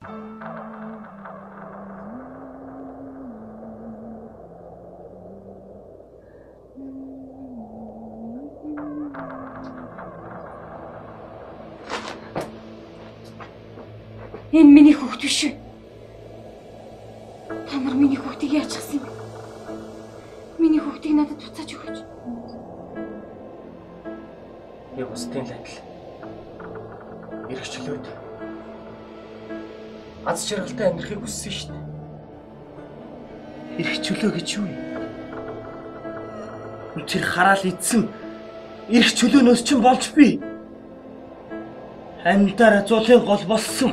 Энэ миний хүүхд биш үү? Та нар миний хүүхдийг яачихсан юм бэ? Миний хүүхдийг надад буцааж өгөөч. Яг устын л адил. Ирэх чөлөөд аз жаргалтай амьдрахыг хүссэн шүү дээ. Ирэх чөлөө гэж юу юм? Тэр хараал идсэн ирэх чөлөөнөөс чинь болж би. Амьдаар зуулын гол болсон.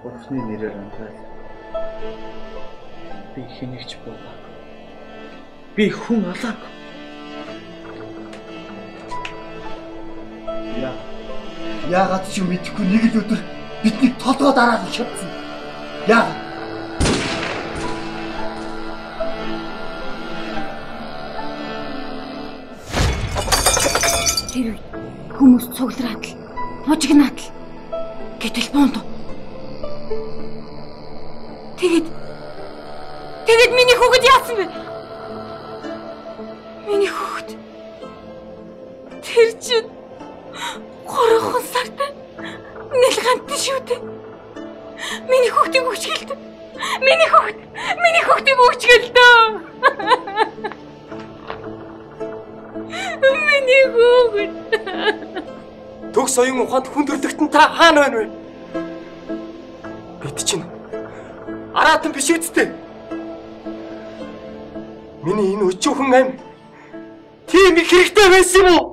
Бурхны нэрээр амтаал. Би хинэгч болоо. Би хүн алааг. Яа. Яагаад ч юм мэдэхгүй нэг л өдөр бидний толгой дараад шатсан. Яа. Тэр хүмүүс цуглараад л мужигнаад л гэтэл бонд. Тэгэд Тэгэд миний хүүхэд яасан бэ? Миний хүүхэд Тэр чинь гурван сартай нэл гант шүү дээ. Миний хүүхдийг өгчгэлдэ. Миний хүүхд, миний хүүхдийг өгчгэлдэ. Миний хүүхэд. Төгс соён ухаанд хүндрэлтэн та хаана байна вэ? Бид чинь араатан биш үсттэй. Миний энэ өчүүхэн ам тийм их хэрэгтэй байсан юм уу?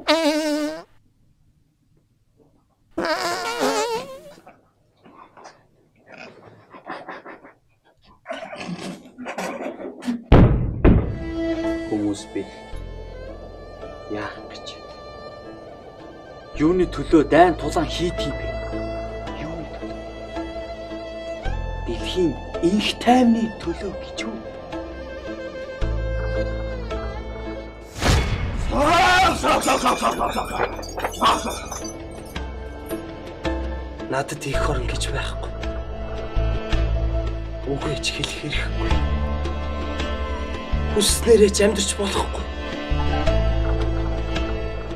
Хүмүүс би яах гэж юуны төлөө дайн тулаан юм бэ? Юуны төлөө? Дэлхийн инх таймны төлөө гэж юу? Надад их орон гэж байхгүй. Үгүйч хэлэх хэрэггүй. Хүснээрээ ч амьдарч болохгүй.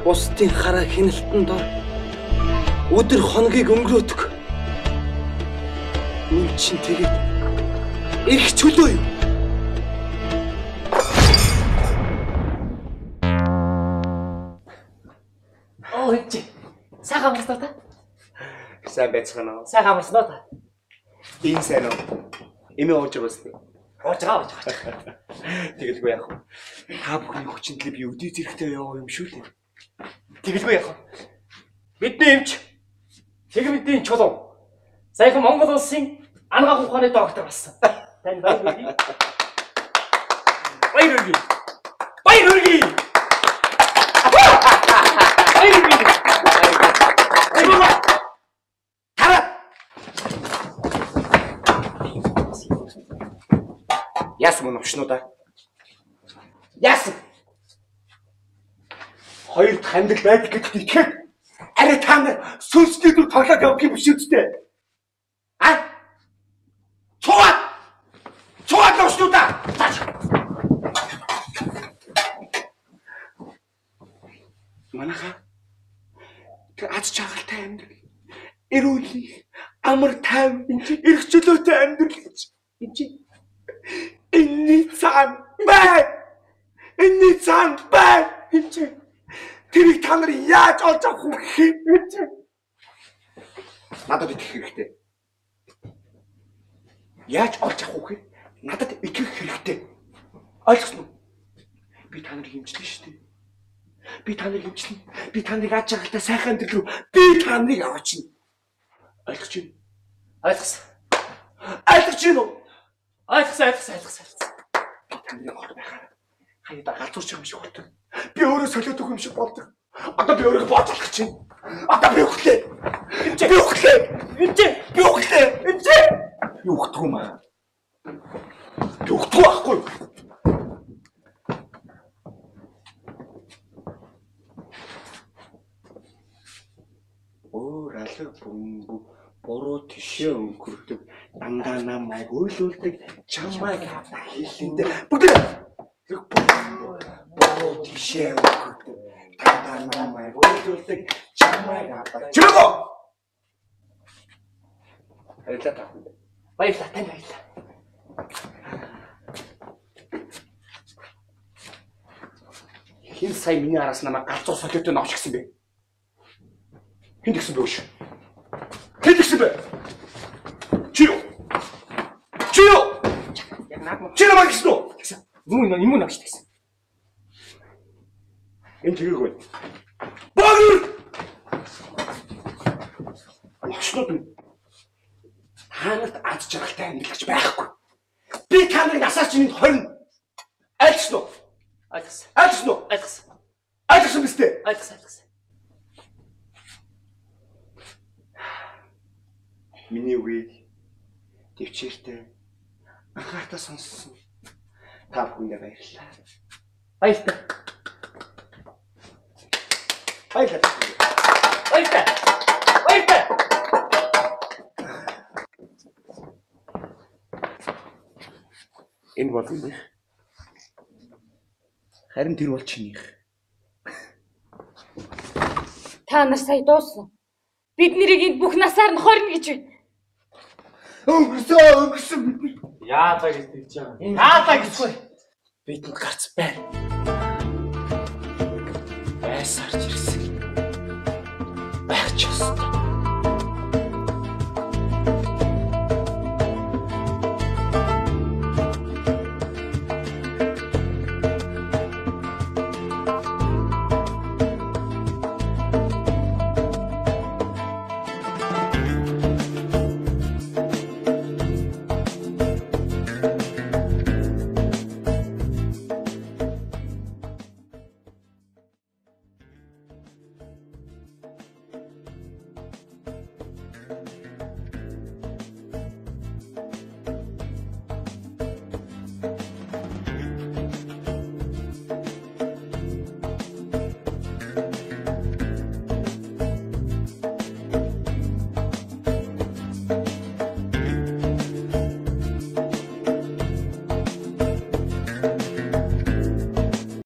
Бусдын хараа хяналтанд ор өдөр хоногийг өнгөрөөдөг. Мөн чин тэгээд их чөлөө юу? Сайхан амарсан та? Сайн байцгаана уу? Сайхан амарсан уу та? Тийм сайн уу? Эмээ ууж байгаа үстэй. Ууж байгаа ууж байгаа. Тэгэлгүй яах вэ? Та бүхний хүчинтэлээ би өдөө зэрэгтэй яваа юм шүү дээ. Тэгэлгүй яах вэ? Бидний эмч Тэгмэдийн чулуу. Саяхан Монгол улсын ангаах ухааны доктор болсон. Тань баяр хүргэе. Овчнуудаа? Яасан? Хоёр дахь амьдрал байдаг гэдэгт итгэхэд арай та нар сүнсний дүр тоглоод явах юм биш үстэй. А? Цугаад! Цугаад овчнуудаа! Цааш! Манаха тэр аз чагалтай амьдрал эрүүл амар тайван эрх чөлөөтэй амьдрал гэж энэ энэний цаан бай! Энэний цаан бай! Тэрийг та нар яаж олж авах вэ гэхээр надад итгэх хэрэгтэй. Яаж олж авах вэ? Надад итгэх хэрэгтэй. Ойлгосноо би та нарыг хэмжлэн шүү дээ. Би та нарыг хэмжлэн би та нарыг аж аргалтай сайхан амьдрал руу би та нарыг аваачна. Ойлгож байна Ойлгосон. ойлгож байна уу Ойлгсан, ойлгсан, ойлгсан, ойлгсан. Таны хот байхаар хаяда гацууч юм шиг болдог. Би өөрөө солиод өгөх юм шиг болдог. Одоо би өөрийгөө бодлох чинь. Одоо би өглөө. Эмчээ. Би өглөө. Эмчээ. Би өглөө. Эмчээ. Би өгдөг юм аа. Би өгдөг байхгүй юу? Өөр алив бүгд буруу тишээ өнгөрдөг дандаа намайг үйлүүлдэг чамайг хийлэндээ бүгд буруу тишээ өнгөрдөг дандаа намайг үйлүүлдэг чамайг хата чимээгөө Баярлалаа таа. Баярлалаа тань баярлалаа. Хин сая миний араас намайг галзуу солиотой навч гисэн бэ? Хин гисэн бэ өш? Хин гисэн бэ? Чи юу? Чи юу? Яг наад мөн Чи намайг гисэн үү? Юм юм навч гэсэн. Энэ чигийг байна. Багэр! Ягшнууд минь таанад ад жаргалтай амьдлагч байхгүй. Би та нарыг насаар чинь 20 айлгсан уу? Ойлгосон. Айлгсан уу? Ойлгосон. Айлгсан биз дээ? Ойлгосон. Ойлгосон. Миний үгийг төвчээртэй анхаартай сонссон. Та бүхэндээ баярлалаа. Баярлалаа. Баярлалаа. Баярлалаа. Баярлалаа. Энэ бол минийх. Харин тэр бол чинийх. Та нар сая дуусна. Бид нэрийг энд бүх насаар нь хорно гэж байна. Өнгөрсөн өнгөрсөн бид нар. Яалаа гэж тэгж байгаа. Яалаа гэхгүй. Бидэнд гарц байна. Байсарч ирсэн. Байх ч ёстой.